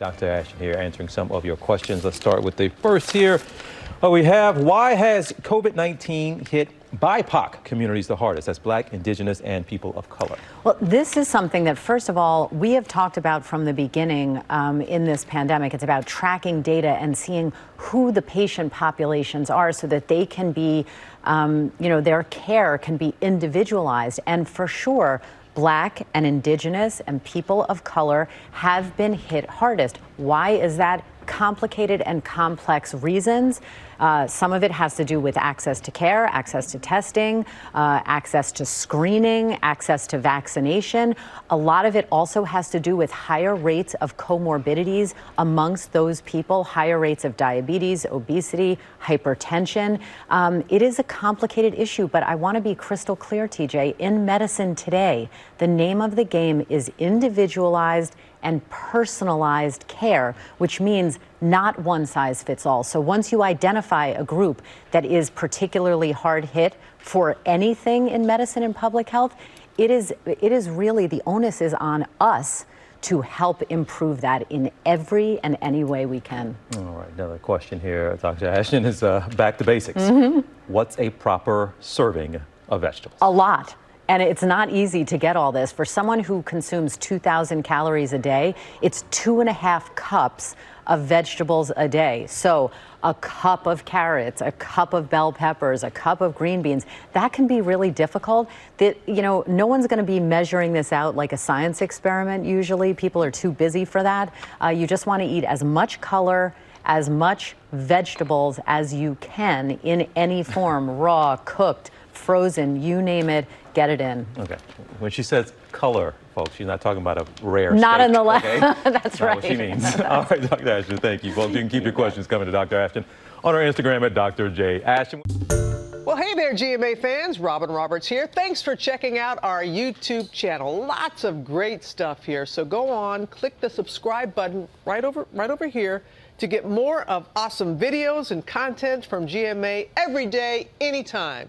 Dr. Ashton here answering some of your questions. Let's start with the first here. We have why has COVID 19 hit BIPOC communities the hardest? That's Black, Indigenous, and people of color. Well, this is something that, first of all, we have talked about from the beginning um, in this pandemic. It's about tracking data and seeing who the patient populations are so that they can be, um, you know, their care can be individualized. And for sure, Black and Indigenous and people of color have been hit hardest. Why is that? Complicated and complex reasons. Uh, some of it has to do with access to care, access to testing, uh, access to screening, access to vaccination. A lot of it also has to do with higher rates of comorbidities amongst those people, higher rates of diabetes, obesity, hypertension. Um, it is a complicated issue, but I want to be crystal clear, TJ. In medicine today, the name of the game is individualized and personalized care, which means not one size fits all. So once you identify a group that is particularly hard hit for anything in medicine and public health, it is, it is really the onus is on us to help improve that in every and any way we can. All right, another question here, Dr. Ashton, is uh, back to basics. Mm-hmm. What's a proper serving of vegetables? A lot. And it's not easy to get all this. For someone who consumes 2,000 calories a day, it's two and a half cups of vegetables a day. So a cup of carrots, a cup of bell peppers, a cup of green beans, that can be really difficult. That, you know, no one's going to be measuring this out like a science experiment usually. People are too busy for that. Uh, you just want to eat as much color as much vegetables as you can in any form, raw, cooked, frozen, you name it, get it in. Okay. When she says color, folks, she's not talking about a rare Not steak, in the left. okay? That's not right. what she means. All right, Dr. Ashton, thank you. Folks, you can keep your questions coming to Dr. Ashton on our Instagram at Dr. J. Ashton. Well, hey there, GMA fans. Robin Roberts here. Thanks for checking out our YouTube channel. Lots of great stuff here. So go on, click the subscribe button right over right over here to get more of awesome videos and content from GMA every day, anytime.